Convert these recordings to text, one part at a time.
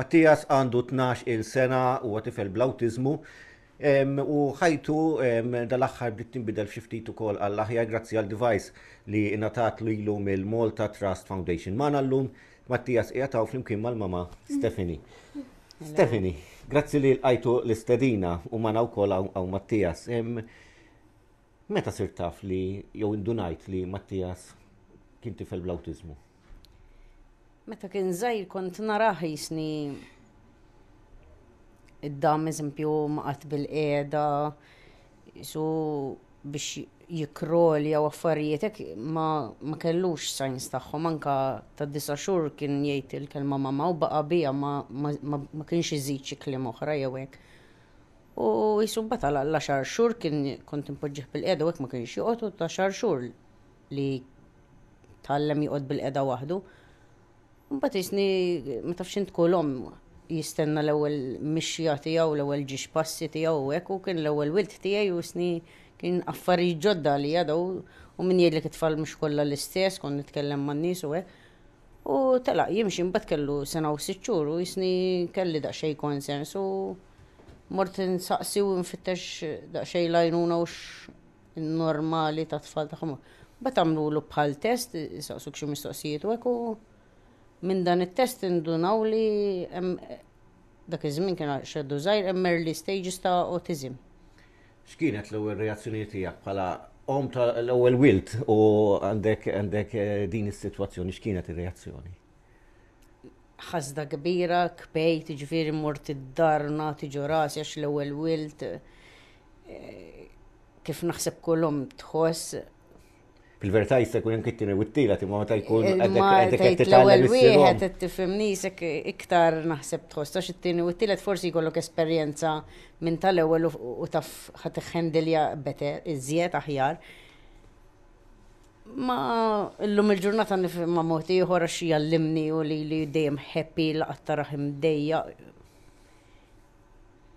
Mattias għandu 12-il sena u għatifel bl-awtiżmu u ħajtu dal-aħħar bdiet tinbidel xi ftit ukoll għall-aħjar grazzi għal device li ingħatat lilu mill-Malta Trust Foundation. Magħna llum Mattias qiegħed hawn flimkien mal-mama Stephanie. Stephanie, grazzi li lqajtu l-istedina u magħna wkoll hawn Mattias. Meta sirt taf li jew indunajt li Mattias kien tifel bl-awtiżmu? Meta kien żgħir kont narah jisni id-dam eżempju maqat bil-qiegħda su biex jikrolja u affarijiet hekk ma, ma kellux sajns tagħhom anka ta' disa' xhur kien jgħid il-kelma mama u baqa' biha ma, ma, ma kienx iżid xi kliem oħra jew hekk. U qisu mbagħad għal għall-għaxar xhur kien kont impoġġih bil-qiegħda u hekk ma kienx joqgħod u għaxar xhur li tgħallem joqgħod bil-qiegħda waħdu. Mbagħad isni ma tafx int kull omm jistenna l-ewwel mixja tiegħu, l-ewwel ġiex passi tiegħu u hekk u kien l-ewwel wild tiegħi u isni kien affarijiet ġodda għalija daw u min jgħidlek it-tfal mhux kollha l-istess, kont nitkellem man-nies u hekk. U telaq jimxi mbagħad kellu sena u sitt xhur u jisni kelli daqsxejn konsens u mort insaqsi u nfittex daqsxejn l-għajnuna u normali ta' tfal tagħhom. Bat għamlulu bħal test, saqsuk xi mistoqsijiet u hekk u minn dan it-test indunaw li dak iż-żmien kien xeddu żgħir hemm early stages ta' autism. X'kienet l-ewwel reazzjoni tiegħek bħala omm ta' l-ewwel wild u għandek għandek eh, din is-sitwazzjoni x'kienet ir-reazzjoni? Ħasda kbira, kbejt, ġifieri mort id-dar nagħti ġo rasi għax l-ewwel wild eh, kif naħseb kolom tħoss Fil-verità jista' jkun hemm kittieni u t-tielet imma meta jkun qed qed titgħallem wieħed qed tifhem nisek iktar naħseb tħoss għax it-tieni u t-tielet forsi jkollok esperjenza minn tal-ewwel u taf ħadd iħħendilja better iżjed aħjar. Ma llum il-ġurnata nifhem ma' mod ieħor għax jallimni u li li dejjem happy laqgħat taraħ imdejja.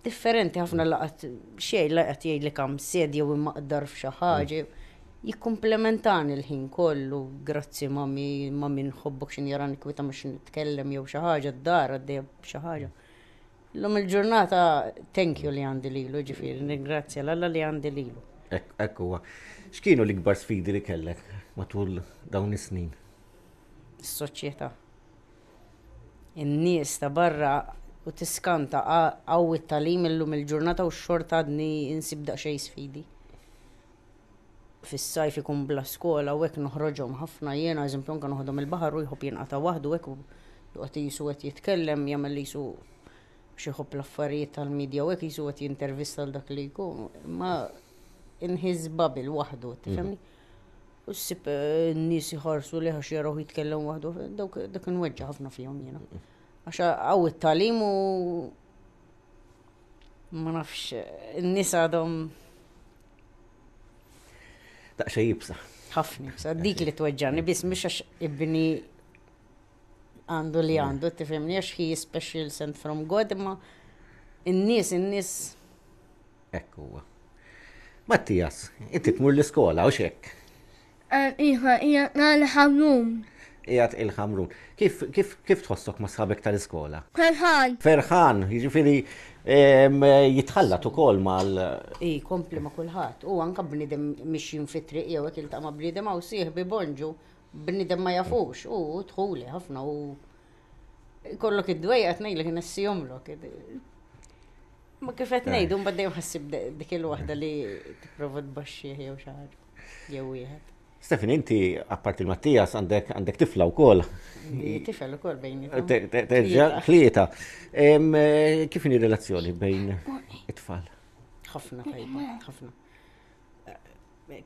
differenti ħafna laqat xejn laqat jgħidli kam sedja u maqdar f'xi ħaġa. Jikkumplementani l-ħin kollu, grazzi mami, mami nħobbok xin jara nikwita mux nitkellem jew xi ħaġa d-dar għaddejja xi ħaġa. L-lum il-ġurnata thank you li għandi lilu, ġifieri ningrazzja l-Alla li għandi lilu. Ekk huwa. X'kienu l-ikbar sfidi li kellek matul dawn is-snin? Is-soċjetà. in-nies ta' barra u tiskanta qawwi t-tagħlim illum il-ġurnata u xorta għadni nsib daqsxejn sfidi. Fis-sajf ikun bla skola u hekk noħroġhom ħafna jiena eżempju anke noħodhom il-baħar u jħobb jinqata' waħdu hekk u joqgħod qisu qed jitkellem jagħmel qisu biex iħobb l-affarijiet tal-medja u hekk qisu qed jintervista l dak li jkun imma in his bubble waħdu tifhemni. Mhm. U ssib eh, n-nies iħarsu li għax jaraw jitkellem waħdu, dawk dak inweġġa ħafna fihom jiena. Għax għaw it-talim u ma nafx, n-nies għadhom Daqxa jibsa. ħafna, sa dik li tweġġani biss mhux għax ibni għandu li għandu, tifhimni għax he is special sent from God, imma in-nies, in-nies Hekk huwa. Mattias, inti tmur l-iskola, hux hekk? Iva, qiegħed nagħlaq ħamrun. Qiegħed il-ħamrun. Kif tħossok ma' sħabek tal-iskola? Ferħan. Ferħan, jiġifieri jitħallat ukoll mal. Hi, kompli ma' kulħadd. U anke bniedem mixjin fit-triq jew hekk jiltaqa' ma' bniedem hawn sieħbi bonġu, bniedem ma jafux, hu dħuli ħafna u Kollok id-dwejja qed ngħidlek inessihomlok. Ma kif qed ngħidu mbagħad dejjem ħassib dik il-waħda li tipprova tbaxxi jew xi ħaġa jew wieħed. Stefan, inti appart il-Mattias għandek għandek tifla wkoll. Tifel ukoll bejn. Terġa' tlieta. Eh, kif inhi relazzjoni bejn it-tfal? Ħafna tajba, ħafna.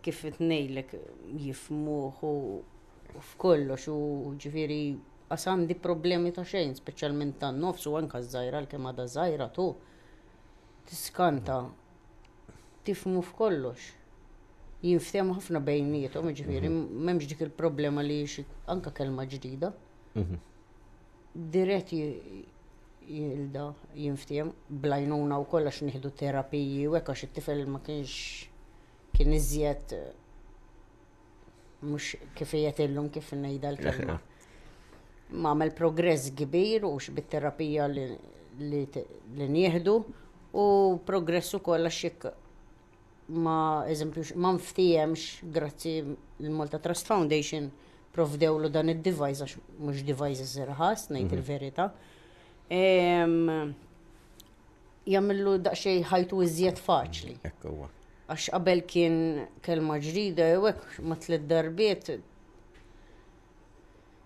kif tnejlek jifmuh u f'kollox u ġifiri għas għandi problemi ta' xejn, speċjalment tan nofs u anka żgħira l-kemm għadha żgħira tu. Tiskanta tifmu f'kollox. Jinftem ħafna bejnietom, ġifiri, mhm. m'hemmx dik il-problema li anka kelma ġdida. Mhm. Dirett Jilda, Jien ftiehem, bl-għajnuna wkoll għax nieħdu terapiji u hekk għax it-tifel ma kienx kien iżjed mhux kif qiegħed illum kif ngħidha l-kelma. Ma għamel progress kbir u bit-terapija li nieħdu u progress ukoll għax ma eżempjux ma nftiehemx grazzi l-Malta Trust Foundation provdewlu dan id-device għax mhux device iżirħas ngħid mhm. il-verità. Jamillu daqsxejn ħajtu iżjed faċli. Ekkowa. Għax qabel kien kelma ġrida jew hekk ma tliet darbiet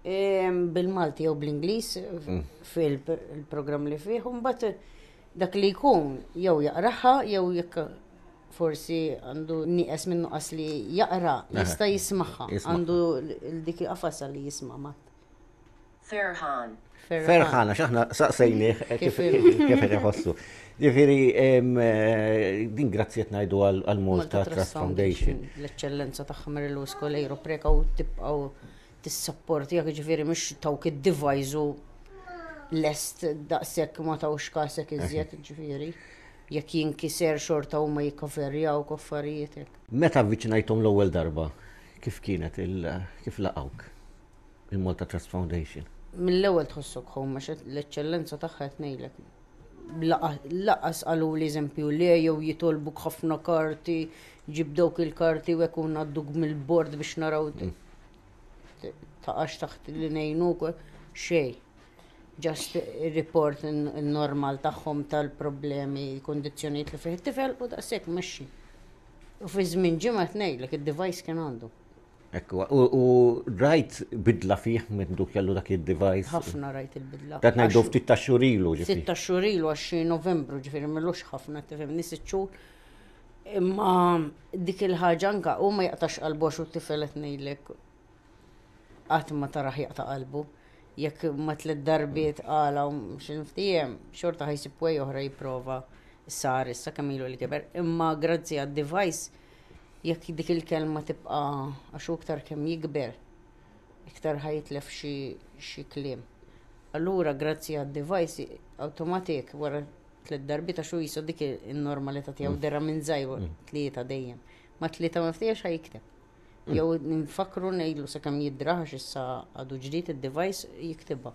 Bil-Malti jew bl-Ingliż fil-programm li fih, un bat dak li jkun jew jaqraħa jew jekk forsi għandu nieqes minnu qas li jaqra, jista' jismaħħa, għandu l-dik qafasa li jisma' mat. Ferħan. Ferħan, għax aħna saqsejni eh, kif iħossu. Ġifiri, eh, din grazziet najdu għal-Malta Trust Foundation. L-eccellenza ta' Ħamir l-Usko lejru preka u tibqaw tissapportihak, jiġifieri mhux tawk id-device u lest daqshekk ma tawx kasek iżjed, jiġifieri jekk jinkiser xorta huma jikkaverjawk affarijiet hekk. Meta avviċinajthom l-ewwel darba kif kienet il kif laqgħuk il-Malta Trust Foundation? Mill-ewwel tħossok home għax l-eċċellenza tagħha qed ngħidlek. Laqas qalu l-eżempju le jew jitolbuk ħafna karti, ġib dawk il-karti u hekk u ngħadduk mill-bord biex naraw taqax taħt li ngħinuk xejn. Just report normal tagħhom tal-problemi, kondizzjonijiet li fih tifel u daqshekk mexxi. U fi żmien ġimgħa tnejlek id-device kien għandu. Ekku, u rajt bidla fih minn duk kellu dak il-device. ħafna rajt il-bidla. Dat najdu ftit ta' xurilu ġifiri. Ftit ta' xurilu għax novembru ġifiri millux ħafna tifhem nisiċu. xhur. Imma dik il-ħaġa anka u ma jaqtax qalbu għax u tifel qed ngħidlek qatt ma taraħ jaqta' qalbu. Jekk ma tliet darbiet għala u x'in ftijem, xorta ħajsib wej oħra jipprova sar issa kemm ilu li kiber. Imma grazzi għad-device Jekk dik il-kelma tibqa' għax hu iktar kemm jikber, iktar ħa jitlef xi xi kliem. Allura grazzi għad-device awtomatik wara tliet darbiet għax hu jisu dik in-normalità tiegħu mm. dera minn żgħir mm. tlieta dejjem. Ma tlieta ma ftiex ħa jikteb. Mm. Jew nfakru ngħidlu sakemm jidraħ għax issa għadu ġdid id-device jiktibha.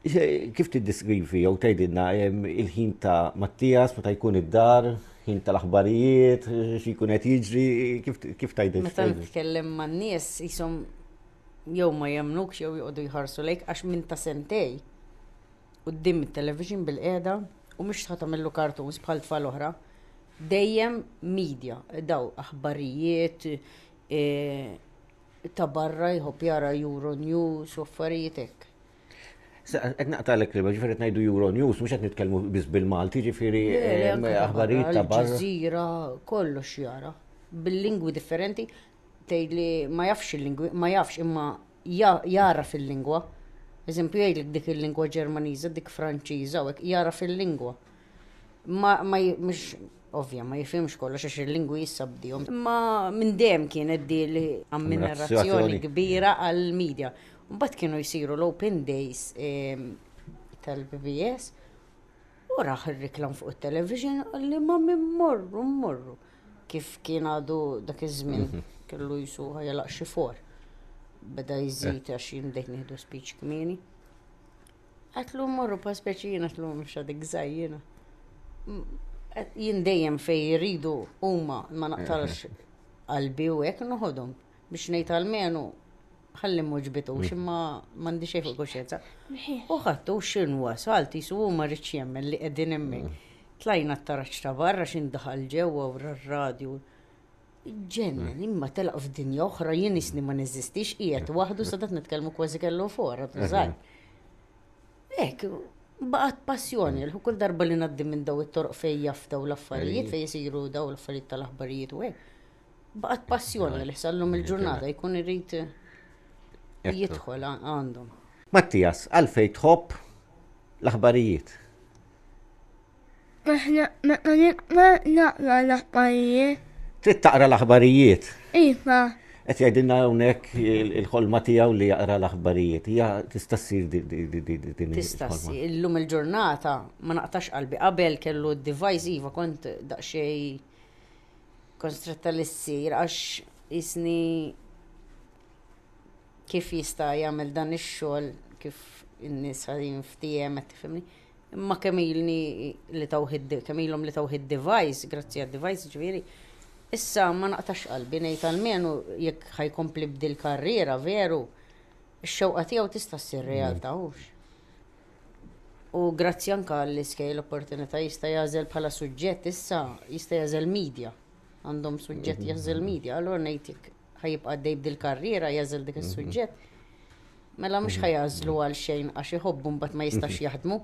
Kif tiddeskrivi jew tgħidilna il-ħin ta' Mattias meta jkun id-dar, ħin tal-aħbarijiet, xi jkun qed jiġri, kif tgħidilna? Meta nitkellem man-nies ishom jew ma jemmnukx jew joqogħdu jħarsu lejk għax minn ta' sentej quddiem it-television bil-qiegħda u mhux tħa tagħmillu cartoons bħal tfal oħra. Dejjem media, daw aħbarijiet ta' barra jħobb jara Euro News u affarijiet hekk. Qed naqta' l kelma ġifieri ngħidu Euro News, mhux qed nitkellmu biss bil-Malti, ġifieri aħbarijiet ta' barra. Ġiżira kollox jara bil-lingwi differenti tgħid li ma jafx il-lingwi, ma jafx imma jara fil-lingwa. Eżempju jgħidlek dik il-lingwa Ġermaniża, dik Franċiża, jara fil-lingwa. Ma ma mhux ovvja ma jifhimx kollox għax il-lingwi issa bdihom. Ma minn dejjem kienet di li ammirazzjoni kbira għall-medja. Mbagħad kienu jsiru l-Open Days ehm, tal-PBS u raħ ir-reklam fuq it-television li ma minn morru morru kif kien għadu dak iż-żmien mhm. kellu jisuħa jelaq xi for. Beda jżid għax jien dejt nieħdu speech kmieni. Għatlu mmorru pa speċi jien għatlu mxa dik zaħjina. Jien dejjem fej jiridu huma ma naqtalx qalbi u hekk noħodhom biex ngħid għalmenu ħalli muġbitu mm. ximma mandi xejn fuq kuxjenza. U ħattu xin wasalt jisu huma rridx jemmen li qegħdin hemmhekk. Mm. Tlajna t-taraġġ ta' barra xin daħal ġewwa u r-radju. Ġennen, imma telaq f'dinja oħra jien isni ma neżistix qiegħed waħdu sadat nitkellmu kważi kellu fora tużar. Ek, baqgħet passjoni, l kull darba li ngħaddi minn daw it-toroq fejn jafdaw l-affarijiet fejn isiru daw l-affarijiet tal-aħbarijiet u hekk. Baqgħet passjoni li sallum il-ġurnata jkun irid jidħol għandhom. Mattias, għalfejn tħobb l-aħbarijiet? Aħna meta nikma naqra l-aħbarijiet. Trid taqra l-aħbarijiet? Iva. Qed jgħidilna hawnhekk il-ħolma tiegħu li jaqra l-aħbarijiet. Hija tista' ssir din Tista' ssir. Illum il-ġurnata ma naqtax qalbi. Qabel kellu d-device iva kont daqsxejn konstretta li ssir għax isni kif jista' jagħmel dan ix-xogħol kif in-nies ħadin ftiehem qed tifhimni. Imma kemm ilni li tawħid kemm ilhom li tawħid device, grazzi għad device ġifieri, issa ma naqtax qalbi ngħid almenu jekk ħajkompli bdil karriera veru, x-xewqa tiegħu tista' ssir realtà hux. U grazzi anka l-iskej l-opportunità jista' jażel bħala suġġett issa jista' jażel media. Għandhom suġġett jażel media, allura ngħidlek ħajibqa' għaddej b'dil-karriera jagħżel dik is-suġġett. Mela mhux ħajażlu għal xejn għax iħobbu mbagħad ma jistax jaħdmu.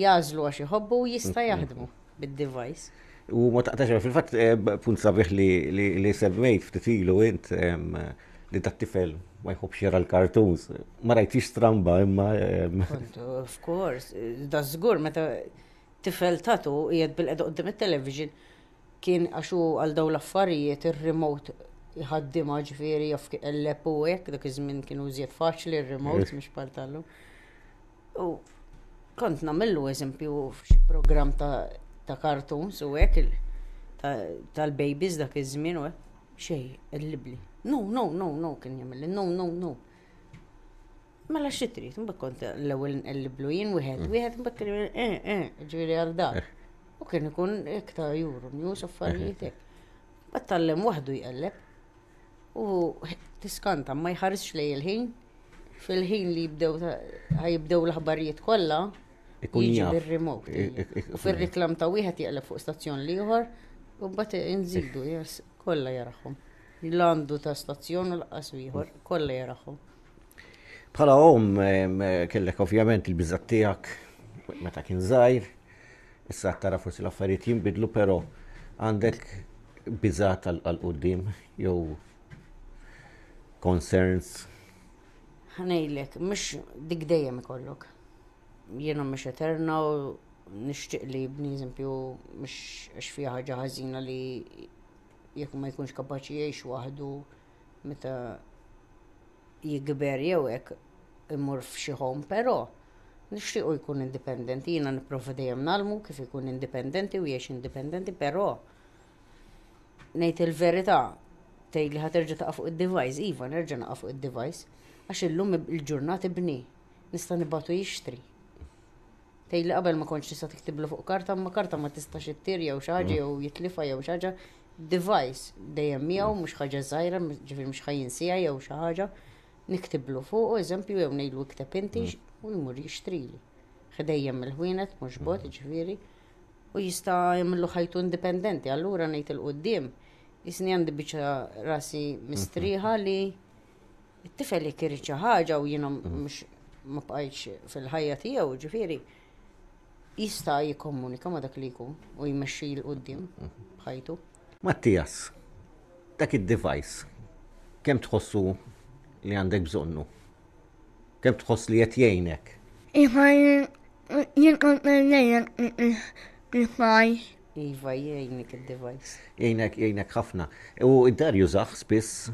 Jażlu għax iħobbu u jista' jaħdmu bid-device. U ma taqtax fil-fatt eh, punt sabiħ li semmejt ftit ilu int li dat tifel ma jħobx jara l-kartons. Ma rajtix stramba imma. Of course, da żgur meta tifel tatu jgħid bil-qeda qudiem it-television Kien għax hu għal dawn l-affarijiet ir-remote jħaddimha ġifieri jaf kelleb u hekk dak iż-żmien kienu iżjed faċli r-remotes mhux bħal tal-lum. U kont nagħmillu eżempju f'xi programm ta' ta' cartoons u hekk tal-babies dak iż-żmien u xej, qellibli. No, no, no, no, kien jagħmel no, no, no. Mela xi trid, mbagħad kont l-ewwel nqelliblu jien wieħed, wieħed mbagħad kien eh, eh, ġieli għal dak. U kien ikun iktar juru news affarijiet hekk. Mbagħad tallem waħdu jqelleb. U tiskanta ma jħarisx lej il-ħin. Fil-ħin li jibdew ħajibdew l-aħbarijiet kollha, ikun jaf. remote U fir-reklam ta' wieħed jaqleb fuq stazzjon li ieħor u mbagħad inżidu kollha jarahom. L-għandu ta' stazzjon u l-qas wieħor kollha jarahom. Bħala omm kellek ovvjament il-biżgħat tiegħek meta kien żgħir, issa tara forsi l-affarijiet jinbidlu, però għandek biżgħat għal qudiem jew concerns. Ħanejlek, mhux dik dejjem ikollok. Jiena mhux eterna u nixtieq li bni eżempju mhux għax fiha ħaġa ħażina li jekk ma jkunx kapaċi jgħix waħdu meta jikber jew hekk imur f'xi home, però nixtiequ jkun indipendenti, jiena nipprova dejjem ngħallmu kif ikun indipendenti u jgħix indipendenti, però ngħid il-verità tgħid li ħaterġa' taqa' fuq id-device, iva nerġa' naqa' fuq id-device, għax illum il-ġurnat ibni nista' nibatu jixtri. Tgħidli qabel ma kontx tista' tiktiblu fuq karta, imma karta ma tistax ittir jew xi ħaġa jew jitlifha jew xi ħaġa. Device dejjem miegħu mhux ħaġa żgħira, ġifieri mhux ħa jinsiha jew xi ħaġa. Niktiblu fuqu, eżempju, jew ngħidlu ikteb inti u jmur jixtrili. Ħdejjem mill-ħwienet mhux bogħod, jiġifieri. U jista' jagħmillu ħajtu indipendenti. Allura ngħid 'il quddiem, qisni għandi biċċa rasi mistrieħa li It-tifel jekk irid xi ħaġa u jiena mm. mhux ma bqajtx fil-ħajja tiegħu, ġifieri jista' jikkomunika ma dak li jkun u jmexxi l qudiem bħajtu. Mattias, dak id-device kemm tħossu li għandek bżonnu? Kemm tħoss li qed jgħinek? Iva jien kont ngħidlek il-faj. Iva jgħinek id-device. Jgħinek jgħinek ħafna. U id-dar jużax spiss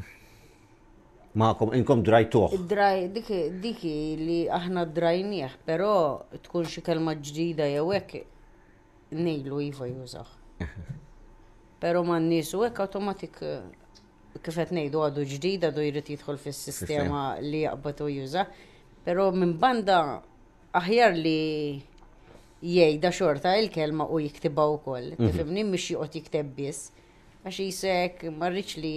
Ma'kom, inkom drajtuħ. Draj, dik, dik li aħna drajnieh, però tkun xi kelma ġdida jew hekk nejlu iva jużaħ. Però ma nisu hekk automatik kif qed ngħidu għadu ġdida għadu jrid jidħol fis-sistema li jaqbad u juża. Però minn banda aħjar li jgħidha xorta il-kelma u jiktibha wkoll. Tifhimni mhix joqgħod jikteb biss. Għax qisek ma rridx li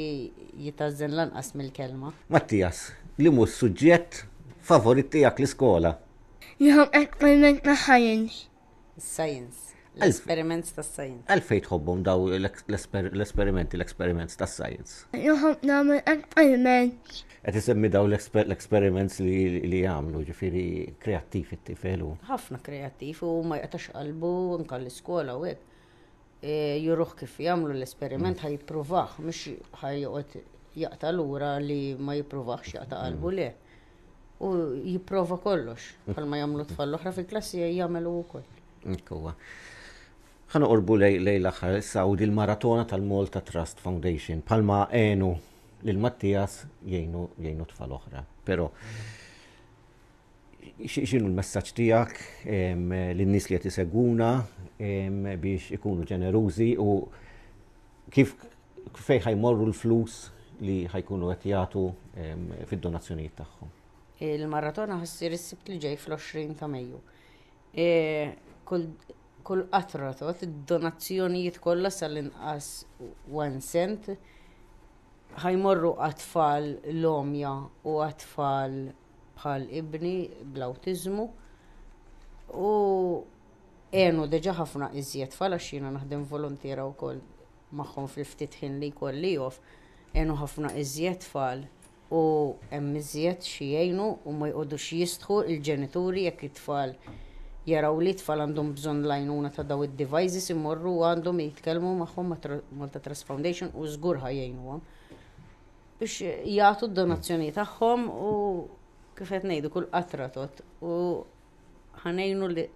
jitgħażżen lanqas mill-kelma. Mattias, Li mhu s-suġġett favorit tiegħek l-iskola? Nħobb l-esperiment ta' science. Science. L-esperiments ta' science. Għalfejn tħobbhom daw l-esperimenti, l-experiments ta' science? Nħobb nagħmel experiment. Qed isemmi daw l-experiments li jagħmlu, ġifieri kreattiv it-tifel hu. Ħafna kreattiv u ma jaqtax qalbu anke l-iskola u hekk. juruh kif jagħmlu l-esperiment ħa jippruvah, mhux ħa joqgħod jaqta' lura li ma jippruvahx jaqta' qalbu le. U jipprova kollox, bħalma jagħmlu tfal l-oħra fil-klassi jagħmelu wkoll. Kuwa. Ħana qorbu lej l-aħħar issa u dil-maratona tal-Malta Trust Foundation bħalma għenu lil Mattias jgħinu tfal oħra. Però X'inhu l-messaġġ tiegħek lin-nies li qed isegwuna biex ikunu ġenerużi u kif fejn ħajmorru l-flus li ħajkunu qed jagħtu fid-donazzjonijiet tagħhom? Il-maratona ħassir is-Sibt li ġej fl-20 ta' Mejju. E, kull qatra tot id-donazzjonijiet kollha sal-inqas 1 cent ħajmorru għat-tfal l-omja u għat-tfal bħal ibni bl-awtiżmu u għenu diġà ħafna iżjed tfal għax jiena naħdem volontiera wkoll magħhom fil-ftit ħin li jkolli off, għenu ħafna iżjed tfal u hemm iżjed xi jgħinu u ma jqogħdux jistħu il-ġenituri jekk it-tfal jaraw li t-tfal għandhom bżonn l-għajnuna ta' daw id-devices imorru għandhom jitkellmu magħhom ma' Malta Trust Foundation u żgur ħa jgħinuhom. biex jagħtu d-donazzjoni tagħhom u kif qed ngħidu kull qatra tot u ħanejnu li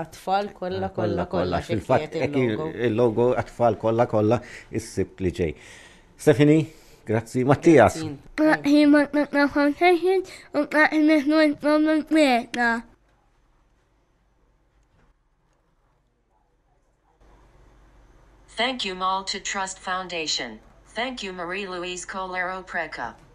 għatfall kollha kollha kollha fil-fatt il-logo għatfall kollha kollha issib li ġej. Stefani, grazzi Mattias. Grazzi ma tnaqna konfession u grazzi neħnu il-problem meta. Thank you Mall to Trust Foundation. Thank you Marie-Louise Colero Preca.